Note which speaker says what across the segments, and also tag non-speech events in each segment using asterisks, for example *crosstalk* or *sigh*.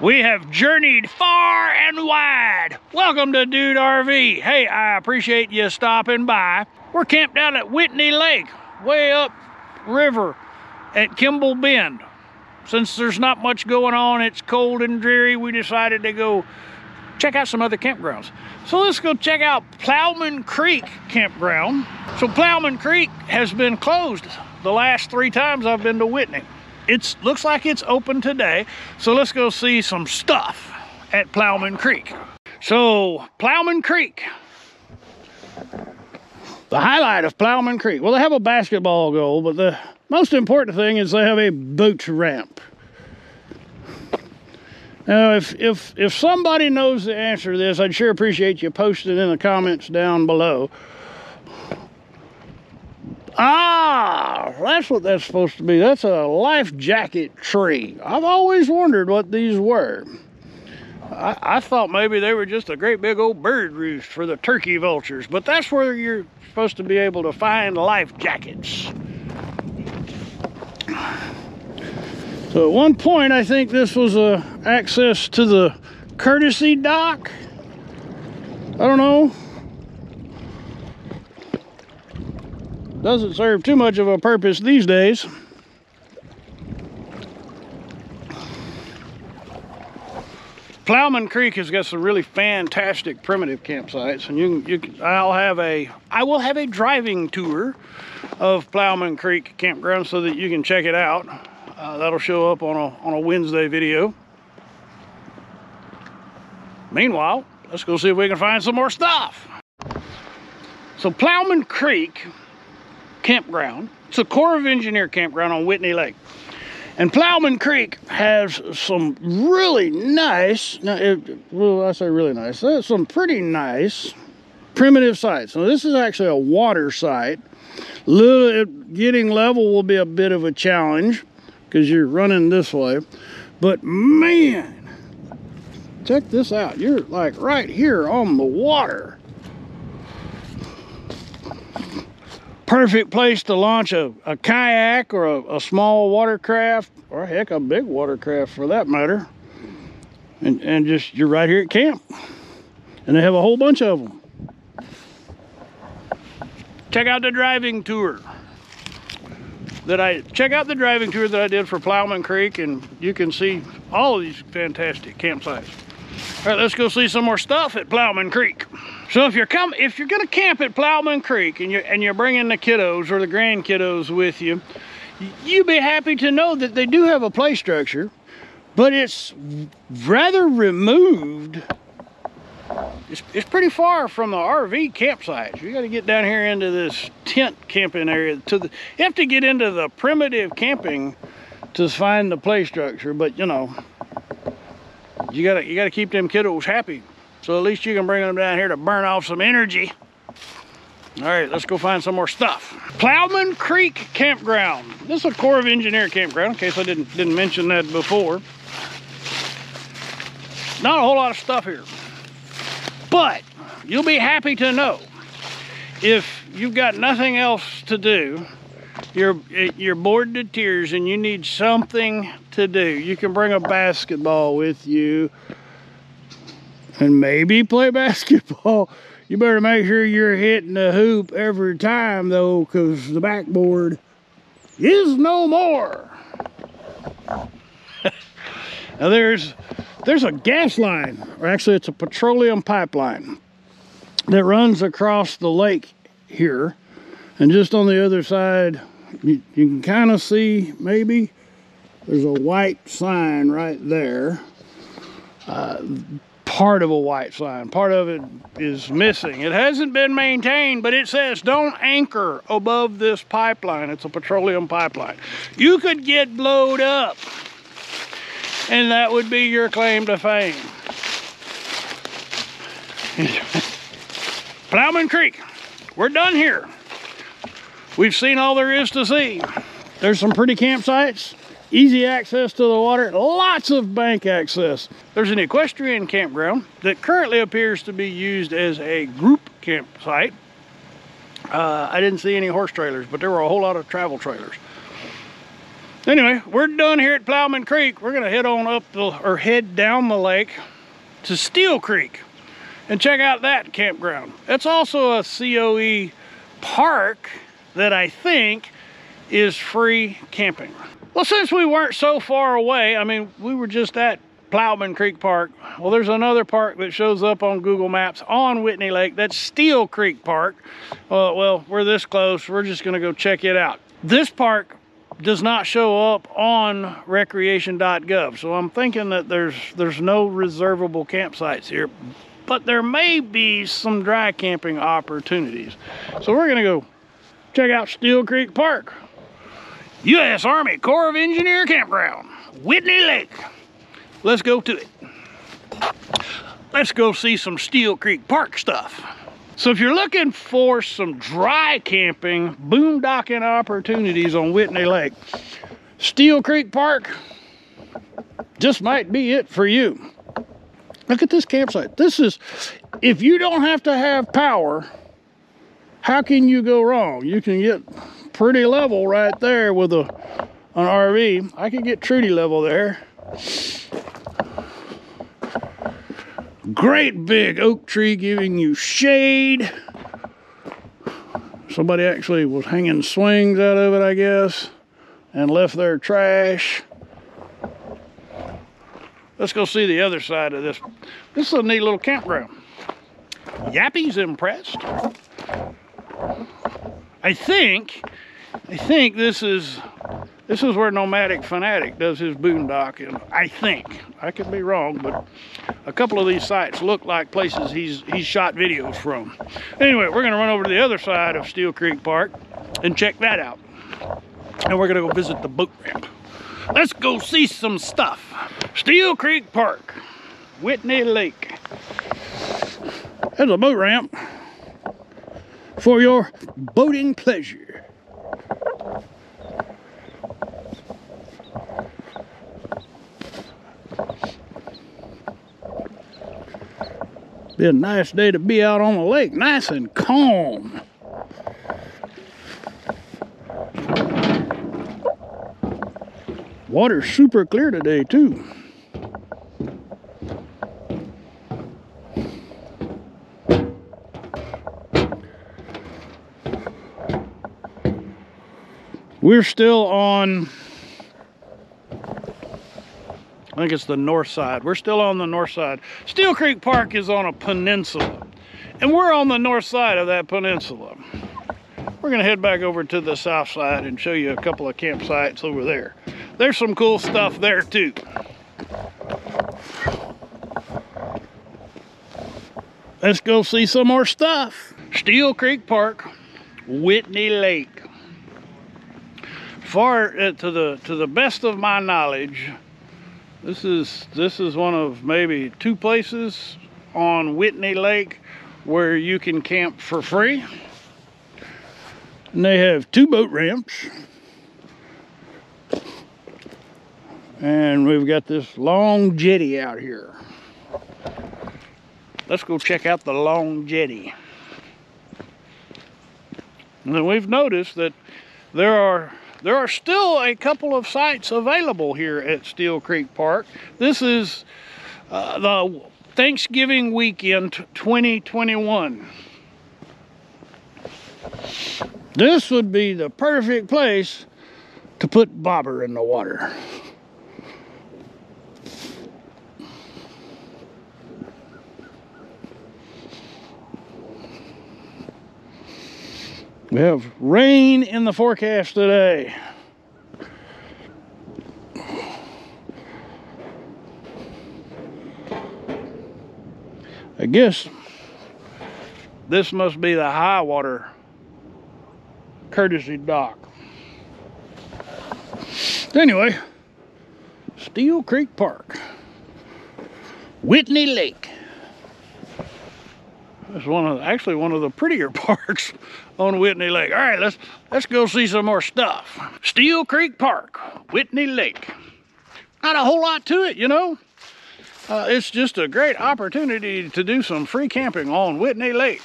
Speaker 1: We have journeyed far and wide. Welcome to Dude RV. Hey, I appreciate you stopping by. We're camped out at Whitney Lake, way up river at Kimball Bend. Since there's not much going on, it's cold and dreary, we decided to go check out some other campgrounds. So let's go check out Plowman Creek Campground. So Plowman Creek has been closed the last three times I've been to Whitney it looks like it's open today. So let's go see some stuff at Plowman Creek. So Plowman Creek. The highlight of Plowman Creek. Well, they have a basketball goal, but the most important thing is they have a boot ramp. Now, if, if, if somebody knows the answer to this, I'd sure appreciate you posting in the comments down below. Ah, that's what that's supposed to be. That's a life jacket tree. I've always wondered what these were. I, I, thought maybe they were just a great big old bird roost for the turkey vultures, but that's where you're supposed to be able to find life jackets. So at one point, I think this was a access to the courtesy dock. I don't know. Doesn't serve too much of a purpose these days. Plowman Creek has got some really fantastic primitive campsites, and you, you, I'll have a, I will have a driving tour of Plowman Creek campground so that you can check it out. Uh, that'll show up on a on a Wednesday video. Meanwhile, let's go see if we can find some more stuff. So Plowman Creek campground. It's a Corps of Engineer campground on Whitney Lake. And Plowman Creek has some really nice, it, well, I say really nice, uh, some pretty nice primitive sites. So this is actually a water site. Little, getting level will be a bit of a challenge because you're running this way. But man, check this out. You're like right here on the water. Perfect place to launch a, a kayak or a, a, small watercraft or heck a big watercraft for that matter. And and just you're right here at camp. And they have a whole bunch of them check out the driving tour that I check out the driving tour that I did for Plowman Creek and you can see all of these fantastic campsites. All right let's go see some more stuff at Plowman Creek so if you're come, if you're gonna camp at Plowman Creek and you're and you're bringing the kiddos or the grand kiddos with you, you'd be happy to know that they do have a play structure, but it's rather removed. It's, it's pretty far from the RV campsite. You got to get down here into this tent camping area. To the, you have to get into the primitive camping to find the play structure. But you know, you gotta you gotta keep them kiddos happy. So at least you can bring them down here to burn off some energy. All right, let's go find some more stuff. Plowman Creek Campground. This is a Corps of Engineer campground, in case I didn't, didn't mention that before. Not a whole lot of stuff here. But you'll be happy to know if you've got nothing else to do, you're, you're bored to tears and you need something to do, you can bring a basketball with you and maybe play *laughs* basketball. You better make sure you're hitting the hoop every time though, because the backboard is no more. *laughs* now there's there's a gas line, or actually it's a petroleum pipeline that runs across the lake here. And just on the other side, you, you can kind of see maybe there's a white sign right there. Uh, part of a white sign. Part of it is missing. It hasn't been maintained, but it says don't anchor above this pipeline. It's a petroleum pipeline. You could get blowed up, and that would be your claim to fame. *laughs* Plowman Creek, we're done here. We've seen all there is to see. There's some pretty campsites easy access to the water, lots of bank access. There's an equestrian campground that currently appears to be used as a group campsite. Uh, I didn't see any horse trailers, but there were a whole lot of travel trailers. Anyway, we're done here at Plowman Creek. We're gonna head on up the, or head down the lake to Steel Creek and check out that campground. It's also a COE park that I think is free camping. Well, since we weren't so far away, I mean, we were just at Plowman Creek Park. Well, there's another park that shows up on Google Maps on Whitney Lake. That's Steel Creek Park. Uh, well, we're this close. We're just gonna go check it out. This park does not show up on recreation.gov. So I'm thinking that there's there's no reservable campsites here, but there may be some dry camping opportunities. So we're gonna go check out Steel Creek Park. U.S. Army Corps of Engineer Campground, Whitney Lake. Let's go to it. Let's go see some Steel Creek Park stuff. So if you're looking for some dry camping, boondocking opportunities on Whitney Lake, Steel Creek Park just might be it for you. Look at this campsite. This is, if you don't have to have power, how can you go wrong? You can get pretty level right there with a an RV. I can get Trudy level there. Great big oak tree giving you shade. Somebody actually was hanging swings out of it, I guess, and left their trash. Let's go see the other side of this. This is a neat little campground. Yappy's impressed. I think, I think this is this is where Nomadic Fanatic does his boondocking. I think. I could be wrong, but a couple of these sites look like places he's he's shot videos from. Anyway, we're gonna run over to the other side of Steel Creek Park and check that out. And we're gonna go visit the boat ramp. Let's go see some stuff. Steel Creek Park, Whitney Lake. There's a boat ramp for your boating pleasure. Be a nice day to be out on the lake, nice and calm. Water's super clear today too. We're still on I think it's the north side. We're still on the north side. Steel Creek Park is on a peninsula. And we're on the north side of that peninsula. We're gonna head back over to the south side and show you a couple of campsites over there. There's some cool stuff there too. Let's go see some more stuff. Steel Creek Park, Whitney Lake. Far uh, to the to the best of my knowledge, this is this is one of maybe two places on Whitney Lake where you can camp for free. And they have two boat ramps. And we've got this long jetty out here. Let's go check out the long jetty. And we've noticed that there are there are still a couple of sites available here at Steel Creek Park. This is uh, the Thanksgiving weekend 2021. This would be the perfect place to put bobber in the water. We have rain in the forecast today. I guess this must be the high water courtesy dock. Anyway, Steel Creek Park, Whitney Lake. It's one of actually one of the prettier *laughs* parks on Whitney Lake. All right, let's let's go see some more stuff. Steel Creek Park, Whitney Lake. Not a whole lot to it, you know. Uh, it's just a great opportunity to do some free camping on Whitney Lake.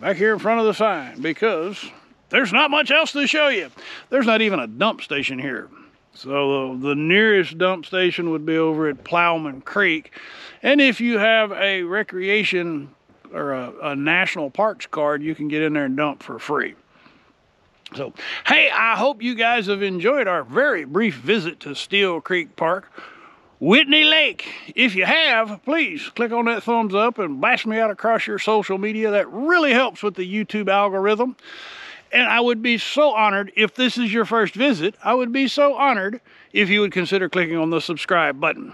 Speaker 1: Back here in front of the sign because there's not much else to show you. There's not even a dump station here. So uh, the nearest dump station would be over at Plowman Creek. And if you have a recreation or a, a national parks card, you can get in there and dump for free. So, hey, I hope you guys have enjoyed our very brief visit to Steel Creek Park, Whitney Lake. If you have, please click on that thumbs up and blast me out across your social media. That really helps with the YouTube algorithm. And I would be so honored if this is your first visit. I would be so honored if you would consider clicking on the subscribe button.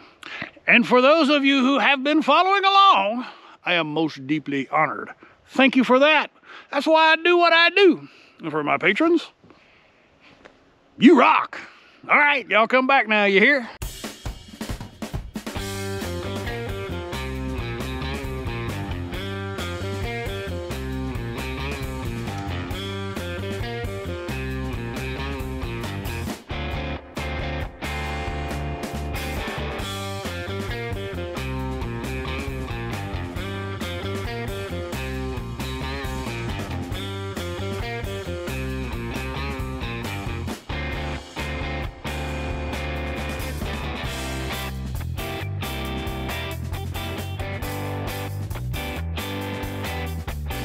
Speaker 1: And for those of you who have been following along, I am most deeply honored. Thank you for that. That's why I do what I do. And for my patrons, you rock. All right, y'all come back now, you hear?